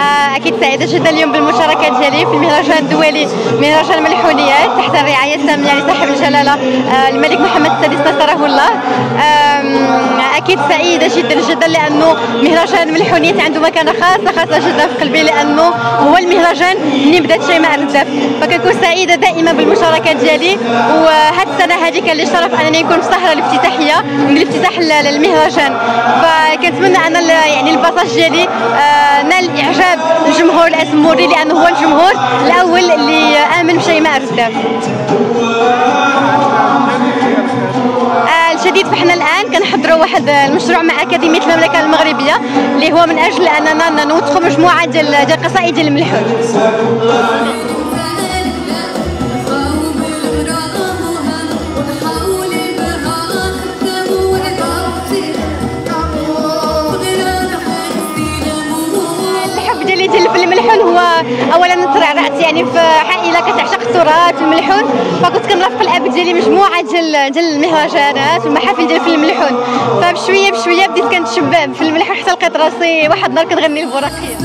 آه، أكيد سعيدة جدا اليوم بالمشاركة ديالي في المهرجان الدولي مهرجان الملحونيات تحت الرعاية السامية لصاحب الجلالة آه، الملك محمد السادس نصره الله. أكيد سعيده جدا جدا لأنه مهرجان الملحونيات عنده مكانة خاصة خاصة جدا في قلبي لأنه هو المهرجان اللي بدأت شيماء الرداف فكنكون سعيدة دائما بالمشاركه ديالي. وهاد السنة هذه كان لي شرف أنني نكون في السهره الافتتاحية من الافتتاح للمهرجان. فكنتمنى أن يعني الباساج ديالي آه، نال إعجاب الجمهور الاسموري لأنه هو الجمهور الأول اللي آمن بشيماء الرداف واحد المشروع مع أكاديمية المملكة المغربية اللي هو من أجل أننا نوثقوا مجموعة ديال قصائد الملحون ديالي ديال في الملحون هو اولا ترعرعت يعني في عائله كتعشق التراث والملحون فكنت كنرافق الأب ديالي مجموعة ديال ديال المهرجانات والمحافل ديال في الملحون. فبشويه بشوية بديت كنتشبع في الملحون حتى لقيت راسي واحد النهار كنغني البراقيه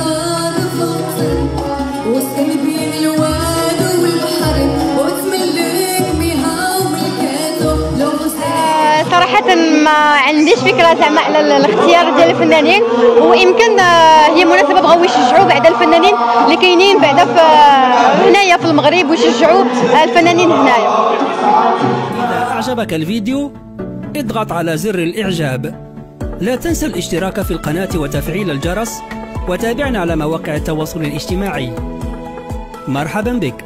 ما عنديش فكرة زعما على ال- الاختيار ديال الفنانين. ويمكن آه، هي مناسبة بغاو يشجعوا بعد الفنانين اللي كاينين بعدا في آه، هنايا في المغرب ويشجعوا آه، الفنانين هنايا. إذا أعجبك الفيديو؟ اضغط على زر الإعجاب. لا تنسى الاشتراك في القناة وتفعيل الجرس وتابعنا على مواقع التواصل الاجتماعي. مرحبا بك.